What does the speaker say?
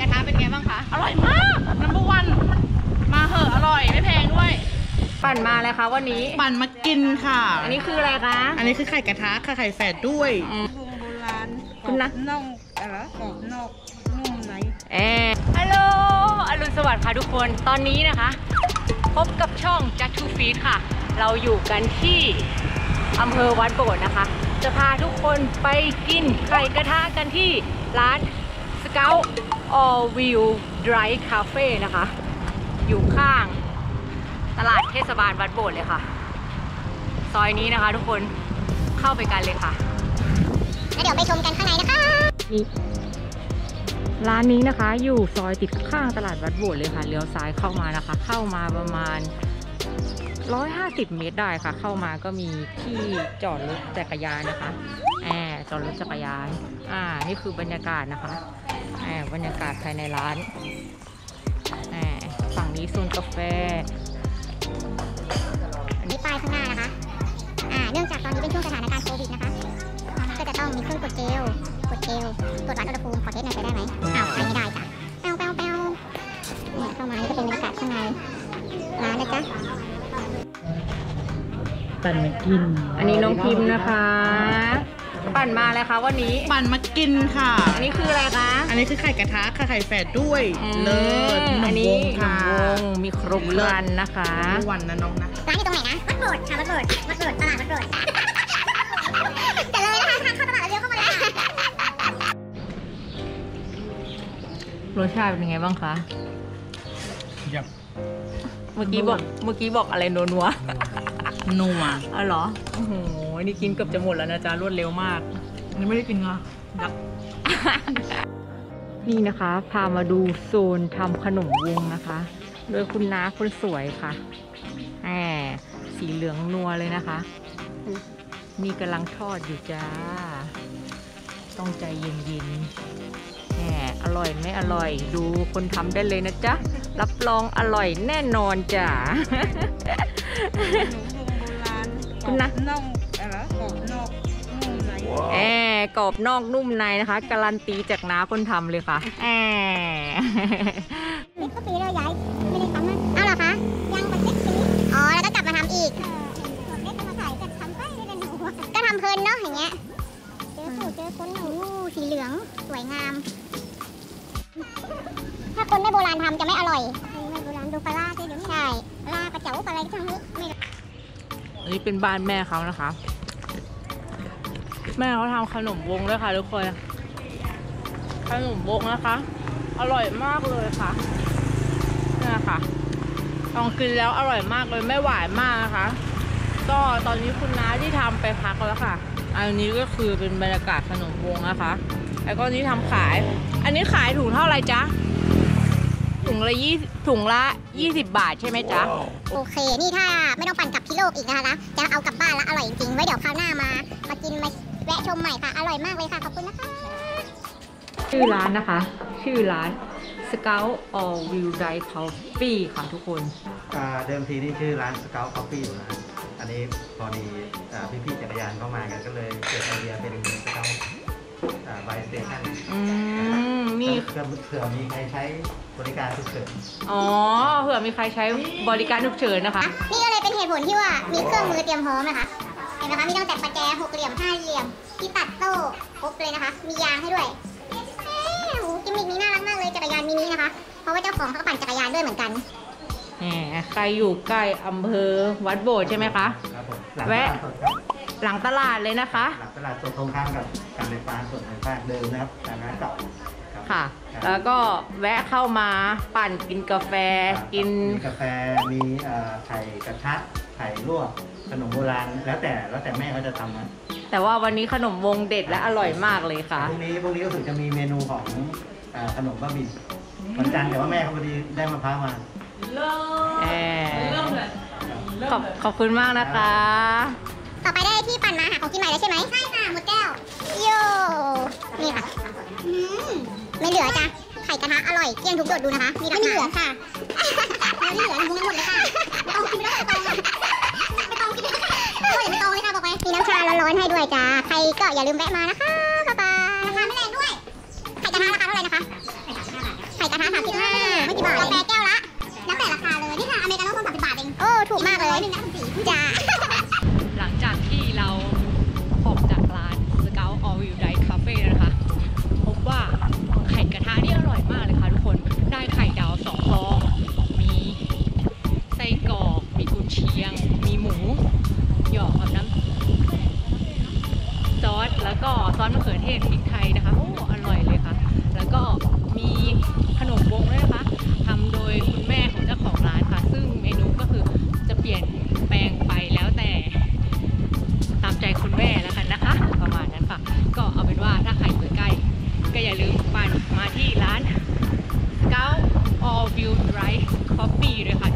กระทะเป็นไงบ้างคะ อร่อยมากน้ำวัน มาเหอะอร่อยไม่แพงด้วย ปั่นมาเลยคะวันนี้ ปั่นมากินค่ะ อันนี้คืออะไรคะ อันนี้คือไข่กระทะค่ะไข่แฝดด้วยอืมวงโบราณคุณนะน่องอะไรกรอบนอกนุ่มในเออฮัลโหลอรุณสวัสดิ์ค่ะทุกคนตอนนี้นะคะ พบกับช่อง Just to Feed ค่ะ เราอยู่กันที่อำเภอวัดโบดนะคะ จะพาทุกคนไปกินไข่กระทะกันที่ร้าน Scout All View Dry Cafe นะคะ อยู่ข้างตลาดเทศบาลวัดโบดเลยค่ะ ซอยนี้นะคะทุกคนเข้าไปกันเลยค่ะ แล้วเดี๋ยวไปชมกันข้างในนะคะ ร้านนี้นะคะอยู่ซอยติดข้างตลาดวัดโบสถ์เลยค่ะ เลี้ยวซ้ายเข้ามานะคะ เข้ามาประมาณ 150 เมตรได้ค่ะ เข้ามาก็มีที่จอดรถจักรยานนะคะแอบ จอดรถจักรยาน อ่า นี่คือบรรยากาศนะคะแอบบรรยากาศภายในร้านแอบฝั่งนี้โซนกาแฟมีป้ายข้างหน้านะคะ อ่า เนื่องจากตอนนี้เป็นช่วงสถานการณ์โควิดนะคะ ก็จะต้องมีเครื่องกดเจล กดเจล ตรวจวัดอุณหภูมิขอเทสหน่อยใช้ได้ไหมอ้าวใช้ไม่ได้จ้ะแป้วแป้วแป้วเนี่ยเข้ามานี่ก็เป็นบรรยากาศข้างในร้านนะจ๊ะปั่นมากิน อันนี้น้องพิมพ์นะคะ ปั่นมาเลยค่ะวันนี้ ปั่นมากินค่ะ อันนี้คืออะไรคะ อันนี้คือไข่กระทะค่ะไข่แฝดด้วย เลิศหอันุ่นมนี้วงค่ะหนุ่มวงมีครบครันนะคะทุกวันนะน้องนะร้านอยู่ตรงไหนนะวัดโบดค่ะวัดโบดวัดโบดตลาดวัดโบดแต่เลยนะคะทางเข้าตลาดเลี้ยวเข้ามาเลยรสชาติเป็นยังไงบ้างคะยับเมื่อกี้บอกเมื่อกี้บอกอะไรนัวนัวนัวๆอ๋อเหรอโอ้โห นี่กินเกือบจะหมดแล้วนะจ๊ะรวดเร็วมากนี่ไม่ได้กินงายับนี่นะคะ พามาดูโซนทำขนมวงนะคะ โดยคุณน้าคนสวยค่ะแหมสีเหลืองนัวเลยนะคะ นี่กำลังทอดอยู่จ้า ต้องใจเย็นๆแหมอร่อยไม่อร่อย ดูคนทำได้เลยนะจ๊ะ รับรองอร่อยแน่นอนจ้ะวงโบราณคุณนะน่อง แอมกรอบนอกนุ่มในนะคะ การันตีจากน้าคนทำเลยค่ะแอมเล็กก็ปีเลยยายไม่ได้ทำนะเอาเหรอคะยังมันเล็กปีอ๋อแล้วก็กลับมาทำอีกเล็กมาถ่ายแต่ทำไปไม่เป็นหนูก็ทำเพลินเนาะอย่างเงี้ยเจอผู้เจอคนหนูสีเหลืองสวยงาม ถ้าคนไม่โบราณทำจะไม่อร่อยไม่โบราณดูปลาล่าสิเดี๋ยวใช่ปลาล่ากระเจ๋าปลาอะไรทั้งนี้ไม่อันนี้เป็นบ้านแม่เขานะคะ แม่เขาทำขนมวงด้วยค่ะทุกคน ขนมวงนะคะ อร่อยมากเลยค่ะนี่ค่ะลองกินแล้วอร่อยมากเลยไม่หวานมากนะคะ ก็ตอนนี้คุณน้าที่ทำไปพักแล้วค่ะ อันนี้ก็คือเป็นบรรยากาศขนมวงนะคะ แล้วก็ที่ทำขาย อันนี้ขายถุงเท่าไหร่จ๊ะ ถุงละยี่ถุงละยี่สิบบาทใช่ไหมจ๊ะ โอเค นี่ถ้าไม่ต้องปั่นกลับที่โลกอีกนะคะนะจะเอากลับบ้านแล้วอร่อยจริงๆ ไว้เดี๋ยวคราวหน้ามา มากินมา แวะชมใหม่ค่ะ อร่อยมากเลยค่ะ ขอบคุณนะคะ ชื่อร้านนะคะ ชื่อร้าน Scout All Wheel Drive Coffee ค่ะทุกคน อ่าเดิมทีนี่ชื่อร้าน Scout Coffee อยู่นะอันนี้พอดีอ่าพี่ๆจักรยานเข้ามากันก็เลยเกิดไอเดียเป็น Scout บายสเตชันอืม นี่เผื่อเผื่อมีใครใช้บริการฉุกเฉินอ๋อ เผื่อมีใครใช้บริการฉุกเฉินนะคะ นี่ก็เลยเป็นเหตุผลที่ว่ามีเครื่องมือเตรียมพร้อมนะคะเห็นไหมคะ มีตั้งแต่ประแจหกเหลี่ยมห้าเหลี่ยม ที่ตัดโซ่ครบเลยนะคะ มียางให้ด้วยเอ๊ะโหกิมมิกนี้น่ารักมากเลยจักรยานมินินะคะ เพราะว่าเจ้าของเขาก็ปั่นจักรยานด้วยเหมือนกันแหมใครอยู่ใกล้อำเภอวัดโบสถ์ใช่ไหมคะ ครับผมหลังตแวะ ลาดสดครับหลังตลาดเลยนะคะ หลังตลาดสดตรงข้ามกับการไฟฟ้าส่วนไฟฟ้าเดิมนะครับตามร้านเก่ารับค่ะครับแล้วก็แวะเข้ามาปั่นกินกาแฟกิน มีกาแฟมีเอ่อไข่กระทะ ไข่ลวกขนมโบราณ แล้วแต่แล้วแต่แม่เขาจะทำนะแต่ว่าวันนี้ขนมวงเด็ดและอร่อยมากเลยค่ะ พรุ่งนี้พรุ่งนี้ก็ถึงจะมีเมนูของเอ่อขนมบ้าบินวันจันทร์แต่ว่าแม่เขาพอดีได้มะพร้าวมาแหมขอบขอบคุณมากนะคะ ต่อไปได้ที่ปั่นมาหาของกินใหม่แล้วใช่ไหมใช่ค่ะหมดแก้วโยนี่ค่ะอืมไม่เหลือจ้ะไข่กระทะอร่อยเกลี้ยงทุกหยดดูนะคะ มีไม่เหลือค่ะ ไม่เหลือทั้งหมดเลยค่ะไม่ต้องกินไม่ต้องไม่ต้องกินไม่ต้องเลยค่ะบอกไว้มีน้ำชาร้อนๆให้ด้วยจ้า ใครก็อย่าลืมแวะมานะคะ เชียง มีหมู หยอกกับน้ำซอส แล้วก็ซอสมะเขือเทศพริกไทยนะคะ โอ้ อร่อยเลยค่ะ แล้วก็มีขนมวงด้วยนะคะทำโดยคุณแม่ของเจ้าของร้านค่ะ ซึ่งเมนูก็คือจะเปลี่ยนแปลงไปแล้วแต่ ตามใจคุณแม่แล้วกันนะคะ ประมาณนั้นค่ะ ก็เอาเป็นว่าถ้าใครอยู่ใกล้ ก็อย่าลืมปันมาที่ร้าน Scout All View Drive Coffee ด้ยค่ะ